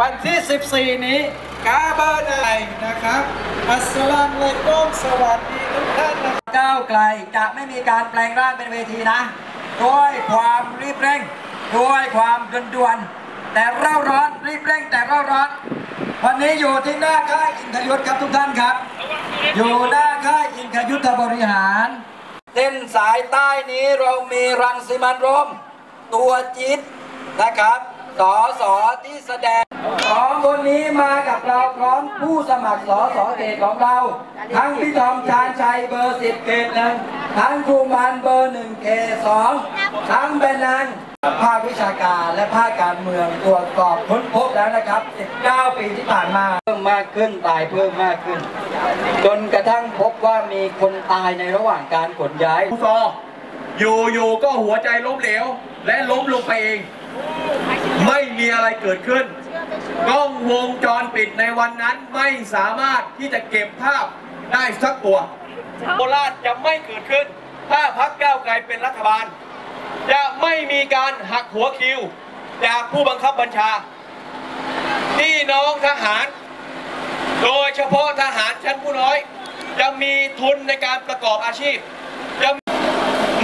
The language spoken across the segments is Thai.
วันที่ 14 นี้กาบอร์ใดนะครับอัสลามุอะลัยกุมสวัสดีทุกท่านนะครับก้าวไกลจะไม่มีการแปลงร่างเป็นเวทีนะ ด้วยความรีบเร่ง ด้วยความด่วนๆแต่เร่าร้อนรีบเร่งแต่เร่าร้อน วันนี้อยู่ที่หน้าค่ายอินทยุทธครับทุกท่านครับ อยู่หน้าค่ายอินทยุทธบริหารเส้นสายใต้นี้เรามีรังสิมันรมตัวจิตนะครับสอสอที่แสดง สองคนนี้มากับเราพร้อมผู้สมัครสอสอเขตของเรา ทั้งพี่ทอมชาญชัยเบอร์สิบเขตหนึ่งทั้งครูมันเบอร์หนึ่งเขตสองทั้งเบนนันภาควิชาการและภาคการเมืองตรวจสอบค้นพบแล้วนะครับ 19 ปีที่ผ่านมาเพิ่มมากขึ้นตายเพิ่มมากขึ้น จนกระทั่งพบว่ามีคนตายในระหว่างการขนย้ายผู้ซออยู่อยู่ก็หัวใจล้มเหลว และล้มลงไปเอง ไม่มีอะไรเกิดขึ้น กล้องวงจรปิดในวันนั้นไม่สามารถที่จะเก็บภาพได้สักตัวโคราชจะไม่เกิดขึ้น ถ้าพักก้าวไกลเป็นรัฐบาล จะไม่มีการหักหัวคิว จากผู้บังคับบัญชา ที่น้องทหาร โดยเฉพาะทหารชั้นผู้น้อย จะมีทุนในการประกอบอาชีพจะ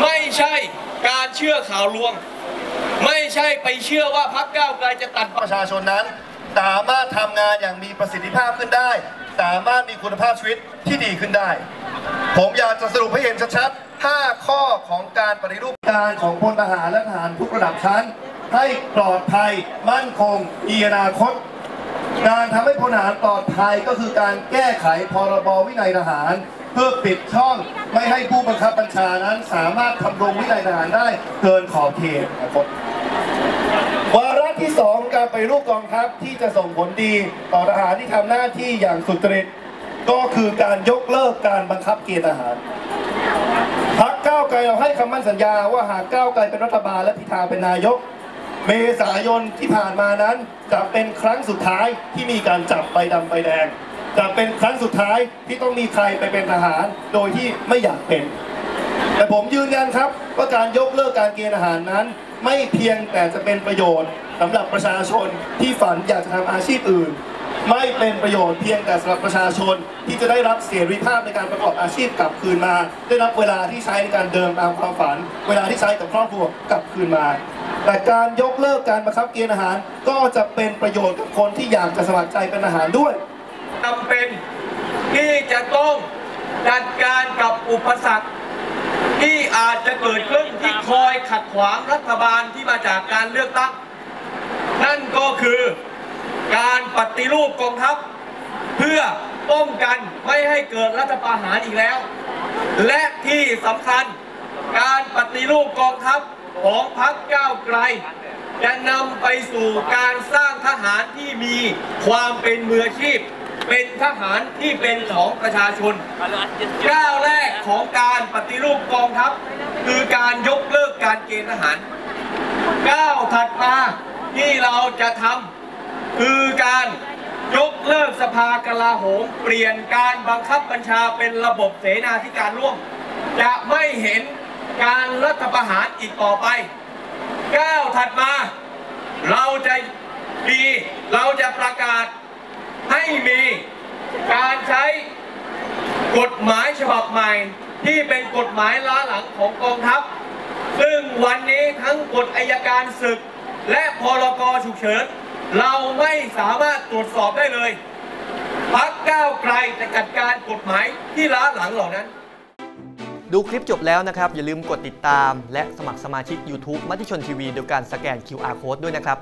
ไม่ใช่การเชื่อข่าวลวง ไม่ใช่ไปเชื่อว่าพักก้าวไกลจะตัดประชาชนนั้น สามารถทำงานอย่างมีประสิทธิภาพขึ้นได้ สามารถมีคุณภาพชีวิตที่ดีขึ้นได้ ผมอยากจะสรุปให้เห็นชัดๆ 5 ข้อของการปฏิรูปการของพลทหารและทหารทุกระดับชั้น ให้ปลอดภัย มั่นคงมีอนาคต การทำให้พลทหารปลอดภัยก็คือการแก้ไขพรบวินัยทหาร เพื่อปิดช่องไม่ให้ผู้บังคับบัญชานั้น สามารถทำรงวินัยทหารได้เกินขอบเขตนะครับวาระที่ 2 การไปรูปกองทัพที่จะส่งผลดีต่อทหารที่ทำหน้าที่อย่างสุจริตก็คือการยกเลิกการบังคับเกณฑ์ทหารพักก้าวไกลเราให้คำมั่นสัญญาว่าหากก้าวไกลเป็นรัฐบาลและพิธาเป็นนายก เมษายนที่ผ่านมานั้น จะเป็นครั้งสุดท้ายที่มีการจับใบดำใบแดง จะเป็นครั้งสุดท้ายที่ต้องมีใครไปเป็นทหารโดยที่ไม่อยากเป็น แต่ผมยืนยันครับว่าการยกเลิกการเกณฑ์อาหารนั้น ไม่เพียงแต่จะเป็นประโยชน์สำหรับประชาชนที่ฝันอยากจะทำอาชีพอื่น ไม่เป็นประโยชน์เพียงแต่สำหรับประชาชนที่จะได้รับเสรีภาพในการประกอบอาชีพกลับคืนมา ได้รับเวลาที่ใช้ในการเดินตามความฝัน เวลาที่ใช้กับครอบครัวกลับคืนมา แต่การยกเลิกการบังคับเกณฑ์อาหารก็จะเป็นประโยชน์กับคนที่อยากจะสมัครใจเป็นทหารด้วยจำเป็นที่จะต้องจัดการกับอุปสรรคที่อาจจะเกิดขึ้นที่คอยขัดขวางรัฐบาลที่มาจากการเลือกตั้ง นั่นก็คือการปฏิรูปกองทัพ เพื่อป้องกันไม่ให้เกิดรัฐประหารอีกแล้ว และที่สำคัญการปฏิรูปกองทัพ ของพรรคก้าวไกล จะนำไปสู่การสร้างทหารที่มีความเป็นมืออาชีพ เป็นทหารที่เป็นของประชาชนก้าวแรกของการปฏิรูปกองทัพ คือการยกเลิกการเกณฑ์ทหารก้าวถัดมาที่เราจะทำคือการยกเลิกสภากลาโหม เปลี่ยนการบังคับบัญชาเป็นระบบเสนาธิการร่วม จะไม่เห็น การรัฐประหารอีกต่อไปก้าวถัดมา เราจะดีเราจะประกาศให้มีการใช้กฎหมายฉบับใหม่ ที่เป็นกฎหมายล้าหลังของกองทัพ ซึ่งวันนี้ทั้งกฎอายการศึก และพรกฉุกเฉิน เราไม่สามารถตรวจสอบได้เลยพักก้าวไกลจะจัดการกฎหมายที่ล้าหลังเหล่านั้น ดูคลิปจบแล้วนะครับ อย่าลืมกดติดตาม และสมัครสมาชิก YouTube มติชนทีวีโดยการสแกน QR Code ด้วยนะครับ